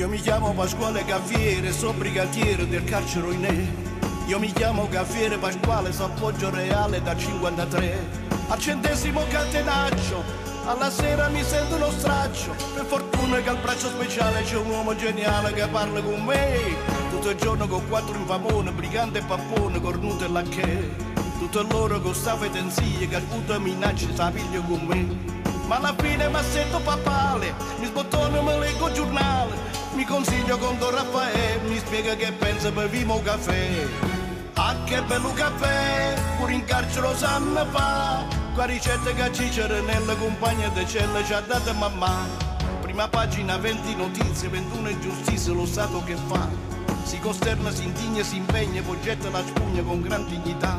Io mi chiamo Pasquale Gaffiere, so brigatiere del carcere Oinè. Io mi chiamo Gaffiere Pasquale, so appoggio reale da 53. Al centesimo catenaccio, alla sera mi sento uno straccio. Per fortuna che al braccio speciale c'è un uomo geniale che parla con me. Tutto il giorno con quattro infamone, brigante e pappone, cornuto e lacchè. Tutto loro con sta fetenzie che avuto minacce sa piglio con me. Ma alla fine mi assetto papale, mi sbottone me leggo giornale, mi consiglio con Don Raffaele, mi spiega che pensa per vivo caffè. Ah che bello caffè, pure in carcere sanno fa, qua ricette che Cicero nella compagna di cella ci ha dato mamma. Prima pagina 20 notizie, 21 ingiustizie, lo Stato che fa. Si costerna, si indigna, si impegna, poi getta la spugna con gran dignità.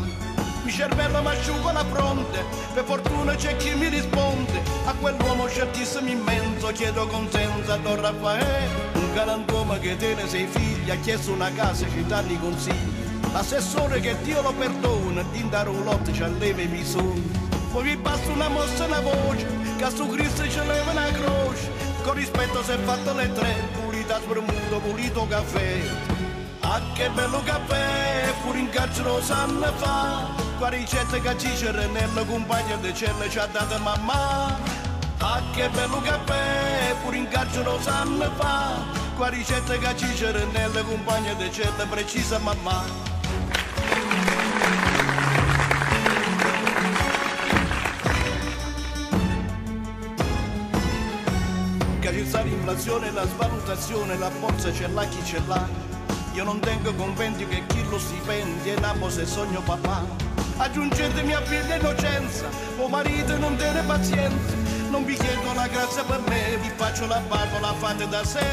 Mi cervello mi asciugo la fronte, per fortuna c'è chi mi risponde. A quell'uomo certissimo immenso chiedo consenso a Don Raffaele. Un galantuomo che tiene sei figli, ha chiesto una casa, ci danno i consigli. L'assessore che Dio lo perdona, di dare un lotto ci alleva i bisogni. Poi vi basta una mossa, una voce, che a su Cristo ci leva una croce. Con rispetto se è fatto le tre, pulita spremuto, pulito caffè. Ah che bello caffè, pure in carcere lo sanno fa. Qua ricetta che Cicero nella compagna di ci ha dato mamma. Ah che bello caffè, pure in carcere lo sanno fa. Qua ricetta che Cicero nella compagna di cella precisa mamma. Che ci sta l'inflazione, la svalutazione, la forza ce l'ha chi ce l'ha. Io non tengo conventi che chi lo stipendi è napo se sogno papà. Aggiungetemi a figlia innocenza, o marito non tiene pazienza. Non vi chiedo la grazia per me, vi faccio la barba, la fate da sé.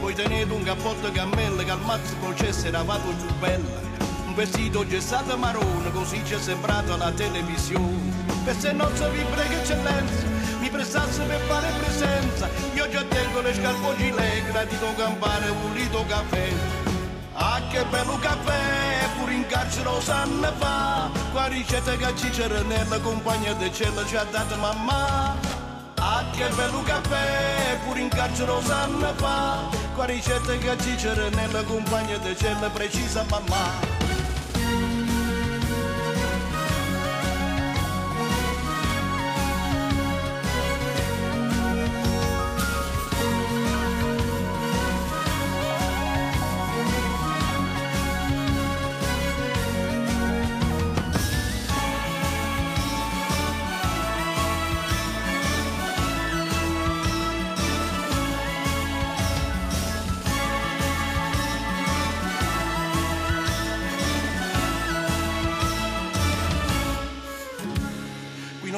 Voi tenete un cappotto cammella che al mazzo processo era fatto più bella. Un vestito gessato marrone, così ci è sembrato alla televisione. Per se non so vi prego eccellenza, mi prestasse per fare presenza. Io già tengo le scarpe gilet, gradito campare, pulito caffè. Che bello caffè, pure in carcere sanno fa. Qua ricetta che Cicero nella compagnia di cella ci ha dato mamma. Ah che bello caffè, pure in carcere lo sanno fa. Qua ricetta che Cicero nella compagnia di cella precisa mamma.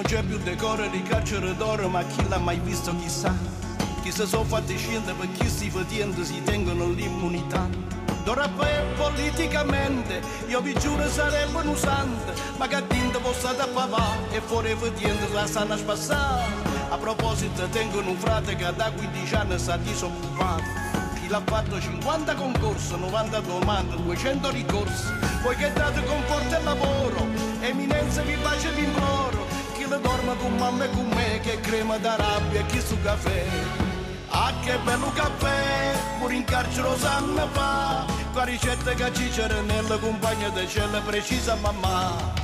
Non c'è più decoro di carcere d'oro, ma chi l'ha mai visto chissà. Chi si sono fatti scendere per chi si fatiente si tengono l'immunità. Don Raffaele politicamente, io vi giuro sarebbe un usante, ma che dinte vostate a papà e fuori fatiente la stanno a spassare. A proposito tengo un frate che da 15 anni sta disoccupato. Chi l'ha fatto 50 concorsi, 90 domande, 200 ricorsi. Voi che date conforto e lavoro, eminenza mamma e con che crema da rabbia chi su caffè. Ah che bello caffè, pure in carcere sanno fa. Qua ricetta che Cicero nella compagna di cella precisa mamma.